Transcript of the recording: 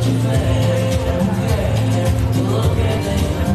Look at me.